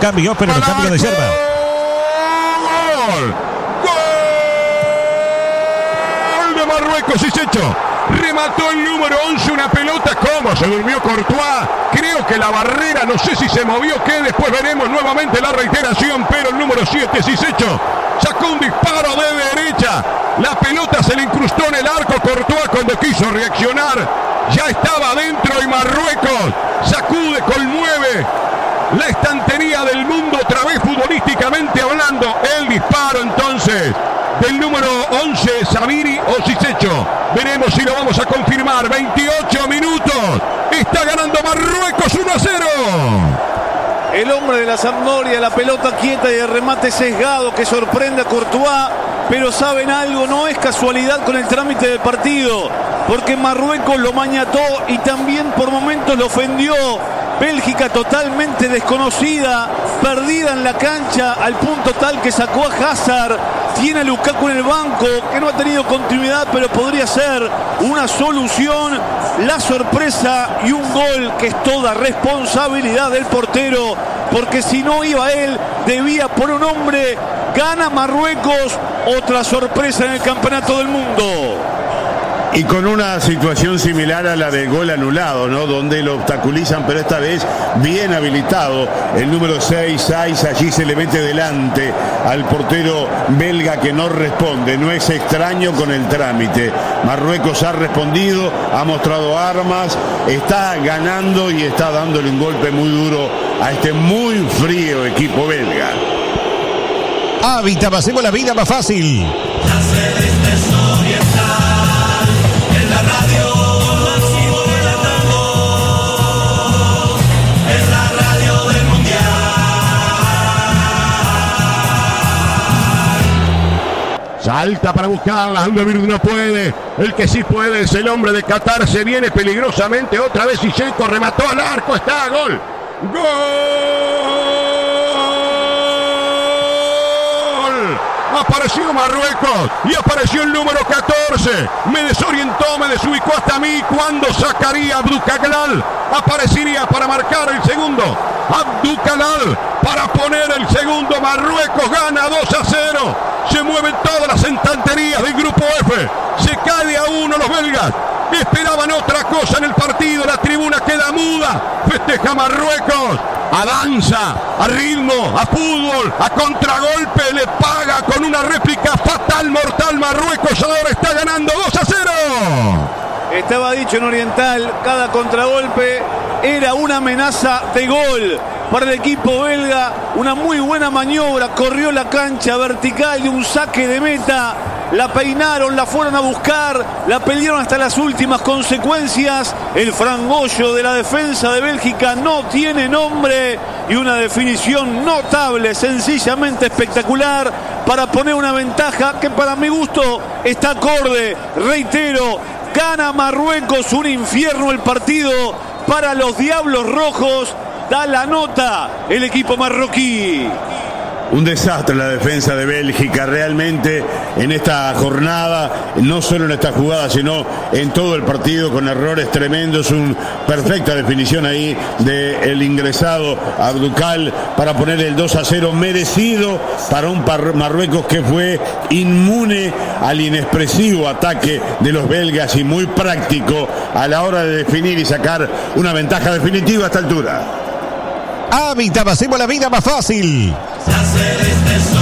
Cambio, pero el cambio de yerba. ¡Gol! ¡Gol! De Marruecos, Isecho. Remató el número 11 una pelota. ¿Cómo? Se durmió Courtois. Creo que la barrera, no sé si se movió, que después veremos nuevamente la reiteración, pero el número 7, Sisecho, sacó un disparo de derecha. La pelota se le incrustó en el arco. Courtois cuando quiso reaccionar, ya estaba adentro y Marruecos sacude con 9 hablando. El disparo entonces del número 11, Sabiri o Sisecho. Veremos si lo vamos a confirmar. 28 minutos. Está ganando Marruecos 1 a 0. El hombre de la Sampdoria, la pelota quieta y el remate sesgado que sorprende a Courtois. Pero saben algo, no es casualidad con el trámite del partido, porque Marruecos lo mañató y también por momentos lo ofendió. Bélgica totalmente desconocida, perdida en la cancha al punto tal que sacó a Hazard. Tiene a Lukaku en el banco, que no ha tenido continuidad, pero podría ser una solución. La sorpresa y un gol que es toda responsabilidad del portero, porque si no iba él, debía por un hombre. Gana Marruecos, otra sorpresa en el campeonato del mundo. Y con una situación similar a la del gol anulado, ¿no? Donde lo obstaculizan, pero esta vez bien habilitado. El número 6, Saiz, allí se le mete delante al portero belga que no responde. No es extraño con el trámite. Marruecos ha respondido, ha mostrado armas, está ganando y está dándole un golpe muy duro a este muy frío equipo belga. Hábitat, hacemos la vida más fácil. Salta para buscarla, Aldavirud no puede. El que sí puede es el hombre de Qatar. Se viene peligrosamente otra vez y remató al arco. Está gol. Gol. Apareció Marruecos y apareció el número 14. Me desorientó, me desubicó hasta mí cuando sacaría Abducaglal. Aparecería para marcar el segundo. Abducaglal para poner el segundo. Marruecos gana 2 a 0. Se mueven Se cae a uno los belgas. Esperaban otra cosa en el partido. La tribuna queda muda. Festeja Marruecos. A danza, a ritmo, a fútbol, a contragolpe. Le paga con una réplica fatal, mortal. Marruecos ahora está ganando 2 a 0. Estaba dicho en Oriental, cada contragolpe era una amenaza de gol para el equipo belga. Una muy buena maniobra, corrió la cancha vertical y un saque de meta. La peinaron, la fueron a buscar, la pelearon hasta las últimas consecuencias. El frangollo de la defensa de Bélgica no tiene nombre y una definición notable, sencillamente espectacular para poner una ventaja que para mi gusto está acorde. Reitero, gana Marruecos, un infierno el partido para los Diablos Rojos. Da la nota el equipo marroquí. Un desastre la defensa de Bélgica, realmente en esta jornada, no solo en esta jugada, sino en todo el partido con errores tremendos, una perfecta definición ahí del ingresado Abducal para poner el 2 a 0 merecido para un Marruecos que fue inmune al inexpresivo ataque de los belgas y muy práctico a la hora de definir y sacar una ventaja definitiva a esta altura. Hábitat, hacemos la vida más fácil. La celeste oriental.